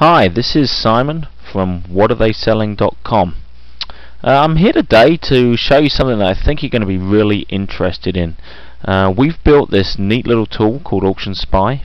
Hi, this is Simon from whataretheyselling.com. Uh, I'm here today to show you something that I think you're going to be really interested in. Uh, we've built this neat little tool called Auction Spy.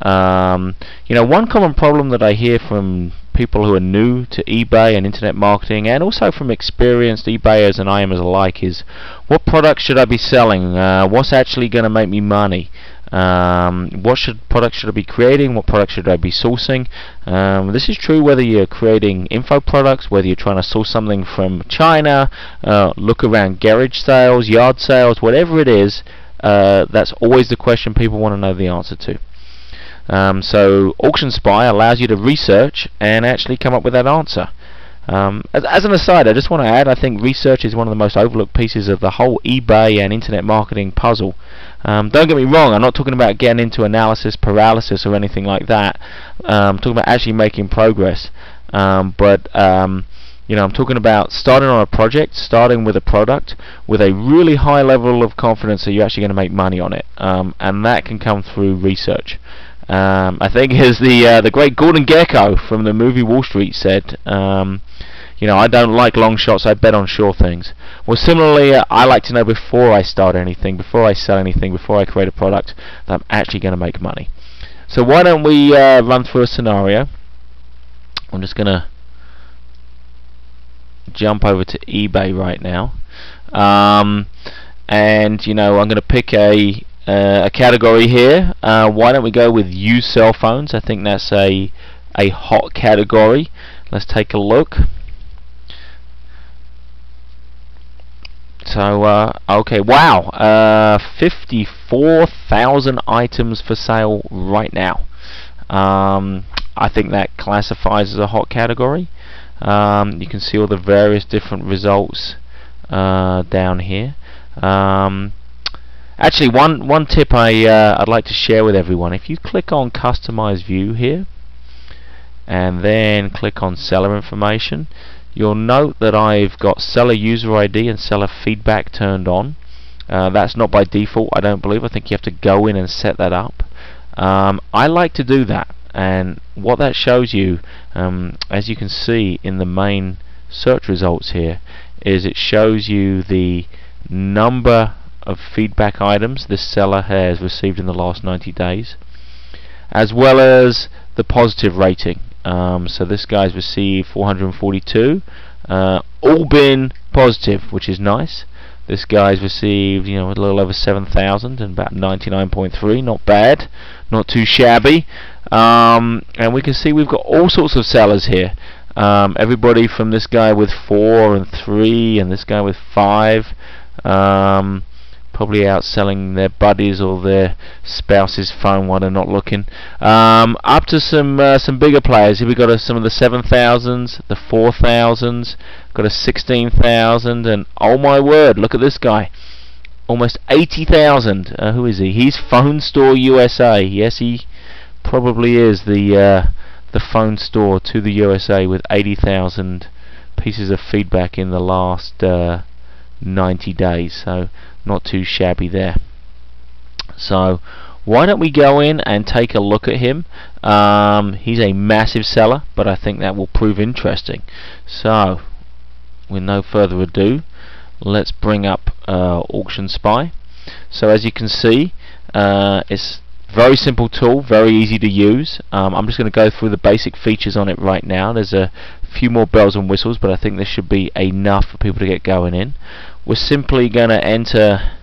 Um, you know, one common problem that I hear from people who are new to eBay and internet marketing and also from experienced eBayers and IMers alike is what products should I be selling? Uh, what's actually going to make me money? Um, what should products should I be creating? What products should I be sourcing? Um, this is true whether you're creating info products, whether you're trying to source something from China, uh, look around garage sales, yard sales, whatever it is. Uh, that's always the question people want to know the answer to. Um, so Auction Spy allows you to research and actually come up with that answer. Um, as, as, an aside, I just want to add, I think research is one of the most overlooked pieces of the whole eBay and internet marketing puzzle. Um, don't get me wrong, I'm not talking about getting into analysis paralysis or anything like that. Um, I'm talking about actually making progress. Um, but um, you know, I'm talking about starting on a project, starting with a product with a really high level of confidence that you're actually going to make money on it, um, and that can come through research. Um, I think as the uh, the great Gordon Gekko from the movie Wall Street said, um, you know, I don't like long shots. I bet on sure things. Well, similarly, uh, I like to know before I start anything, before I sell anything, before I create a product that I'm actually going to make money. So why don't we uh, run through a scenario? I'm just going to jump over to eBay right now. Um, and you know, I'm going to pick a uh, a category here. Uh, why don't we go with used cell phones? I think that's a a hot category. Let's take a look. So, uh, okay, wow, uh, 54,000 items for sale right now. Um, I think that classifies as a hot category. Um, you can see all the various different results uh, down here. Um, actually, one one tip I uh, I'd like to share with everyone: if you click on Customize View here, and then click on Seller Information, You'll note that I've got seller user ID and seller feedback turned on. Uh, that's not by default, I don't believe. I think you have to go in and set that up. Um, I like to do that, and what that shows you, um, as you can see in the main search results here, is it shows you the number of feedback items this seller has received in the last 90 days, as well as the positive rating. Um, so this guy's received 442, uh, all been positive, which is nice. This guy's received, you know, a little over 7,000 and about 99.3, not bad, not too shabby. Um, and we can see we've got all sorts of sellers here. Um, everybody from this guy with four and three, and this guy with five. Um, probably outselling their buddies or their spouse's phone while they're not looking. Um, up to some uh, some bigger players. Here we got uh, some of the seven thousands, the four thousands, got a sixteen thousand, and oh my word, look at this guy, almost eighty thousand. Uh, who is he? He's Phone Store USA. Yes, he probably is the uh, the phone store to the USA with eighty thousand pieces of feedback in the last. Uh, 90 days so not too shabby there so why don't we go in and take a look at him um, he's a massive seller but I think that will prove interesting so with no further ado let's bring up uh, auction spy so as you can see uh, it's very simple tool, very easy to use. Um, I'm just going to go through the basic features on it right now. There's a few more bells and whistles, but I think this should be enough for people to get going in. We're simply going to enter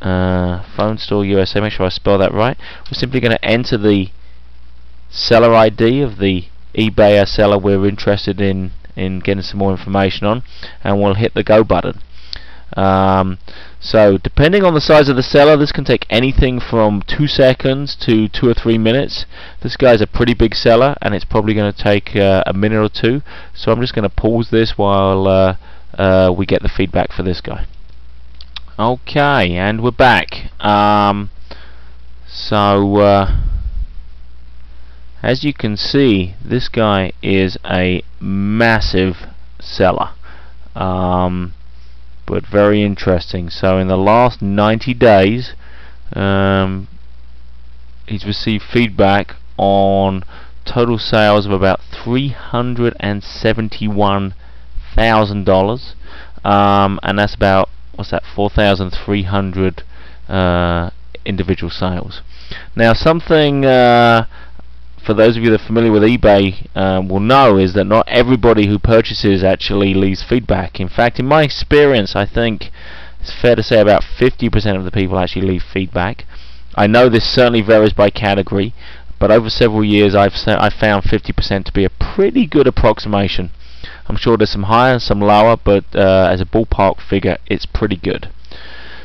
uh, Phone Store USA, make sure I spell that right. We're simply going to enter the seller ID of the eBay seller we're interested in in getting some more information on, and we'll hit the go button. Um, so depending on the size of the seller, this can take anything from two seconds to two or three minutes. This guy's a pretty big seller, and it's probably going to take uh, a minute or two. So I'm just going to pause this while uh, uh, we get the feedback for this guy. Okay, and we're back. Um, so uh, as you can see, this guy is a massive seller. Um, but very interesting. So in the last 90 days, um, he's received feedback on total sales of about three hundred and seventy-one thousand dollars, um, and that's about what's that? Four thousand three hundred uh, individual sales. Now, something uh, for those of you that are familiar with eBay um, will know is that not everybody who purchases actually leaves feedback. In fact, in my experience, I think it's fair to say about 50% of the people actually leave feedback. I know this certainly varies by category, but over several years I've I've found 50% to be a pretty good approximation. I'm sure there's some higher and some lower, but uh, as a ballpark figure, it's pretty good.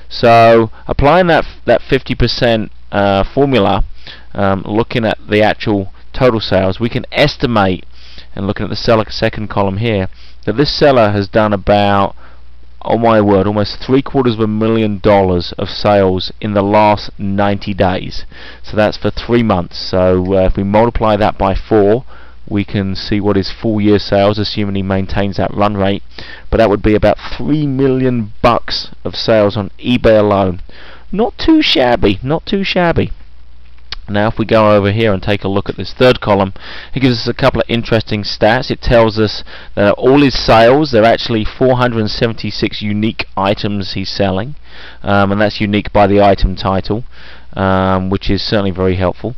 So applying that that 50% uh, formula, um, looking at the actual total sales, we can estimate, and looking at the seller second column here, that this seller has done about oh my word, almost three quarters of a million dollars of sales in the last 90 days. So that's for three months. So uh, if we multiply that by four, we can see what his full year sales, assuming he maintains that run rate. But that would be about three million bucks of sales on eBay alone. Not too shabby, not too shabby. Now if we go over here and take a look at this third column, it gives us a couple of interesting stats. It tells us that all his sales, there are actually 476 unique items he's selling, um, and that's unique by the item title, um, which is certainly very helpful.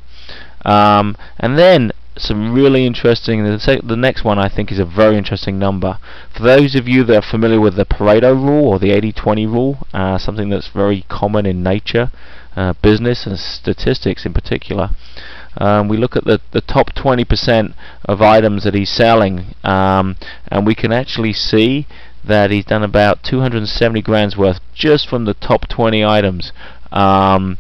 Um, and then some really interesting, the, the next one I think is a very interesting number. For those of you that are familiar with the Pareto rule or the 80-20 rule, uh, something that's very common in nature, uh, business and statistics in particular, um, we look at the, the top 20% of items that he's selling um, and we can actually see that he's done about 270 grand's worth just from the top 20 items. Um,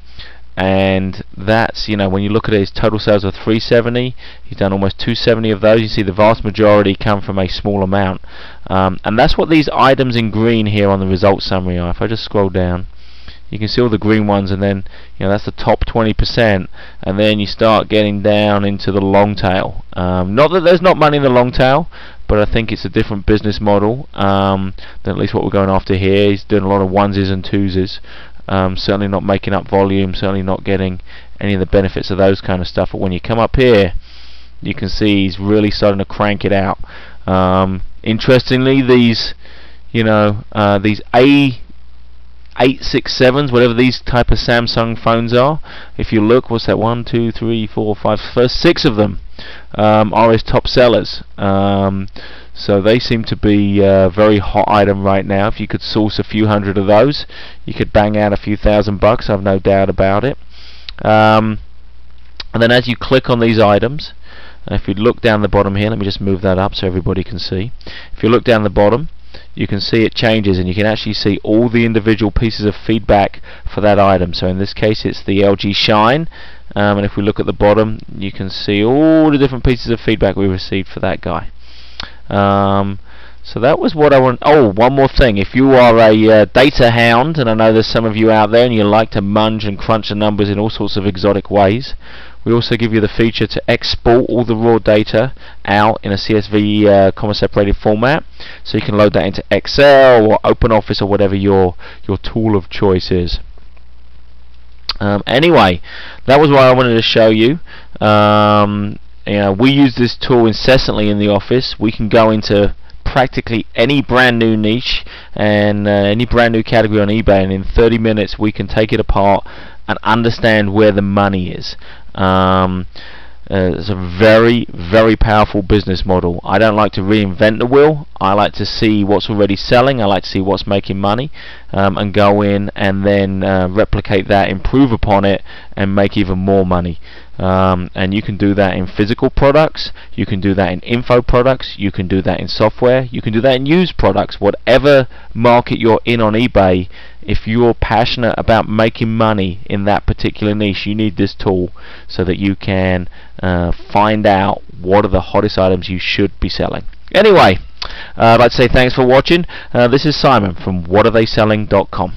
and that's you know when you look at his total sales of 370 he's done almost 270 of those. You see the vast majority come from a small amount. Um, and that's what these items in green here on the results summary are. If I just scroll down you can see all the green ones and then you know that's the top 20% and then you start getting down into the long tail. Um, not that there's not money in the long tail but I think it's a different business model um, than at least what we're going after here. He's doing a lot of onesies and twosies um, certainly not making up volume, certainly not getting any of the benefits of those kind of stuff. But when you come up here, you can see he's really starting to crank it out. Um, interestingly, these, you know, uh, these A 867s, whatever these type of Samsung phones are, if you look, what's that? One, two, three, four, five, first six of them um, are his top sellers. Um, so they seem to be a uh, very hot item right now. If you could source a few hundred of those, you could bang out a few thousand bucks. I've no doubt about it. Um, and then as you click on these items, if you look down the bottom here, let me just move that up so everybody can see. If you look down the bottom, you can see it changes and you can actually see all the individual pieces of feedback for that item. So in this case it's the LG Shine um, and if we look at the bottom you can see all the different pieces of feedback we received for that guy. Um, so that was what I want. Oh, one more thing. If you are a uh, data hound, and I know there's some of you out there and you like to munge and crunch the numbers in all sorts of exotic ways, we also give you the feature to export all the raw data out in a CSV uh, comma separated format. So you can load that into Excel or OpenOffice or whatever your your tool of choice is. Um, anyway, that was what I wanted to show you. Um, you know, we use this tool incessantly in the office. We can go into practically any brand new niche and uh, any brand new category on eBay and in 30 minutes we can take it apart and understand where the money is. Um, uh, it's a very, very powerful business model. I don't like to reinvent the wheel. I like to see what's already selling. I like to see what's making money um, and go in and then uh, replicate that, improve upon it, and make even more money. Um, and you can do that in physical products, you can do that in info products, you can do that in software, you can do that in used products. Whatever market you're in on eBay, if you're passionate about making money in that particular niche, you need this tool so that you can uh, find out what are the hottest items you should be selling. Anyway, uh, I'd like to say thanks for watching. Uh, this is Simon from whataretheyselling.com.